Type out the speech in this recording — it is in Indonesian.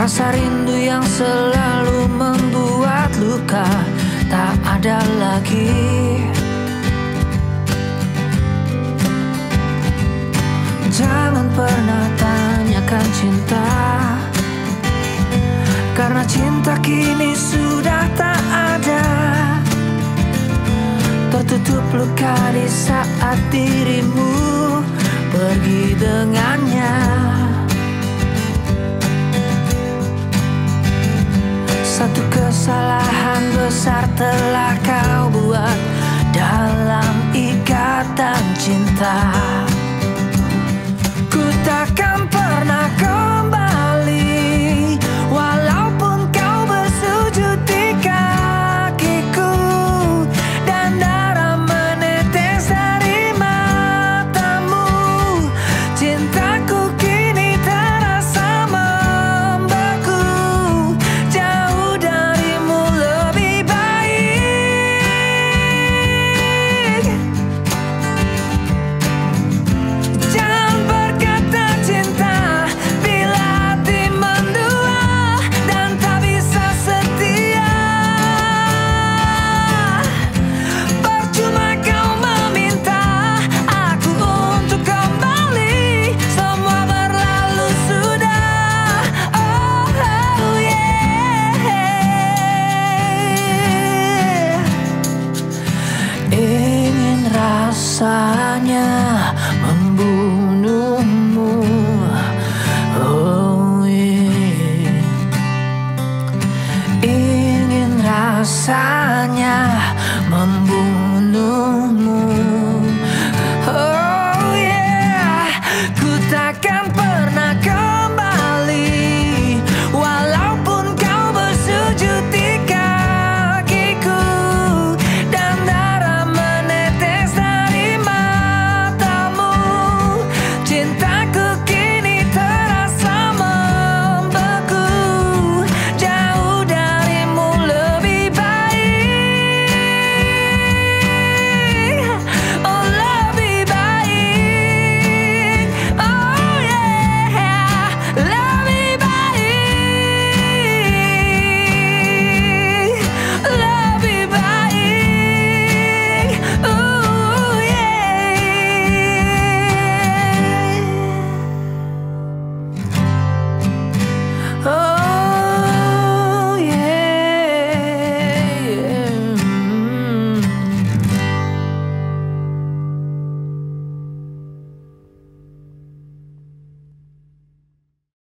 Rasa rindu yang selalu membuat luka Tak ada lagi. Jangan pernah tanyakan cinta Karena cinta kini sudah tak ada. Tertutup luka di saat dirimu kesalahan besar telah kau buat Dalam ikatan cinta rasanya membunuhmu Oh yeah. Ingin rasanya